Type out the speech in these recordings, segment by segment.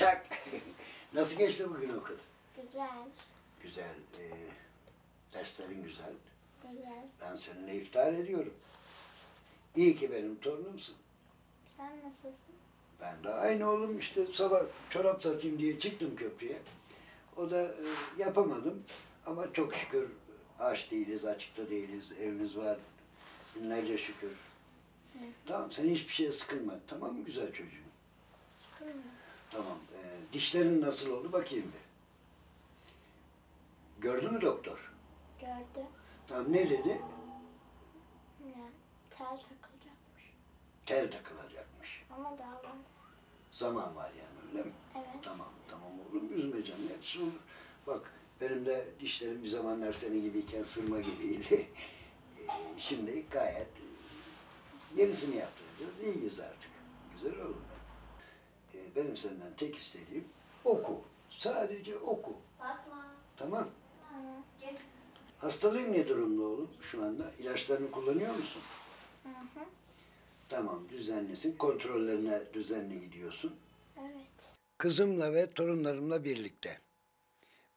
Çak. Nasıl geçti bugün okul? Güzel. Güzel. ee, derslerin güzel. Güzel. Ben seninle iftar ediyorum. İyi ki benim torunumsun. Sen nasılsın? Ben de aynı oğlum işte sabah çorap satayım diye çıktım köprüye. O da e, yapamadım. Ama çok şükür aç değiliz, açıkta değiliz, evimiz var. Binlerce şükür. Tamam sen hiçbir şeye sıkılma. Tamam mı güzel çocuğum? Sıkılmıyor. Tamam. e, dişlerin nasıl oldu bakayım bir. Gördü mü doktor? Gördü. Tamam ne dedi? Ya tel takılacakmış. Tel takılacakmış. Ama daha var. Zaman var yani öyle mi? Evet. Tamam tamam oğlum üzme canım hepsi olur. Bak benim de dişlerim bir zamanlar senin gibiyken sırma gibiydi. Şimdi gayet yenisini yaptırıyoruz. İyiyiz artık. Güzel oğlum benim. Senden tek istediğim oku. Sadece oku. Fatma, Tamam. Tamam. gel. Hastalığın ne durumda oğlum şu anda? İlaçlarını kullanıyor musun? Hı hı. Tamam düzenlisin. Kontrollerine düzenli gidiyorsun. Evet. Kızımla ve torunlarımla birlikte.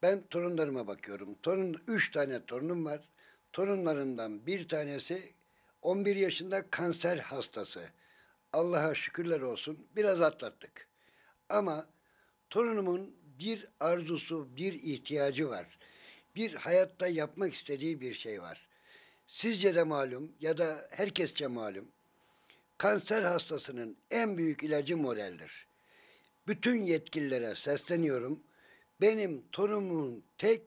Ben torunlarıma bakıyorum. Torun, üç tane torunum var. Torunlarımdan bir tanesi 11 yaşında kanser hastası. Allah'a şükürler olsun biraz atlattık. Ama torunumun bir arzusu, bir ihtiyacı var. Bir hayatta yapmak istediği bir şey var. Sizce de malum ya da herkesçe malum. Kanser hastasının en büyük ilacı moraldir bütün yetkililere sesleniyorum. Benim torunumun tek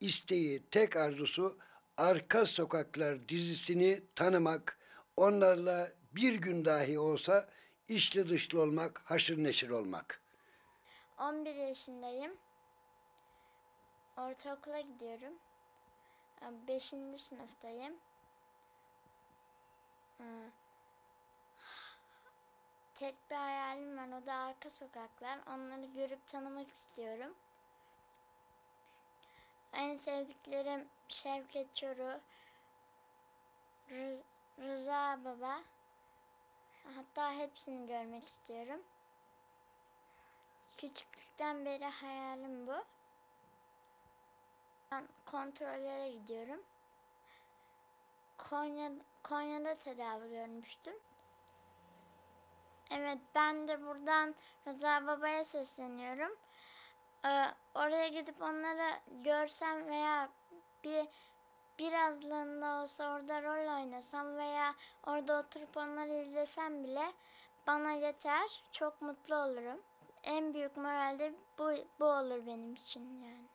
isteği, tek arzusu Arka Sokaklar dizisini tanımak, onlarla bir gün dahi olsa içli dışlı olmak, haşır neşir olmak. 11 yaşındayım. Ortaokula gidiyorum. 5. sınıftayım. Ee, Tek bir hayalim var o da arka sokaklar. Onları görüp tanımak istiyorum. En sevdiklerim Şevket Çoruh, Rız- Rıza Baba. Hatta hepsini görmek istiyorum. Küçüklükten beri hayalim bu. Ben kontrollere gidiyorum. Konya, Konya'da tedavi görmüştüm. Evet ben de buradan Rıza Baba'ya sesleniyorum. Ee, oraya gidip onları görsem veya bir birazlığında olsa orada rol oynasam veya orada oturup onları izlesem bile bana yeter. Çok mutlu olurum. En büyük moralde bu, bu olur benim için yani.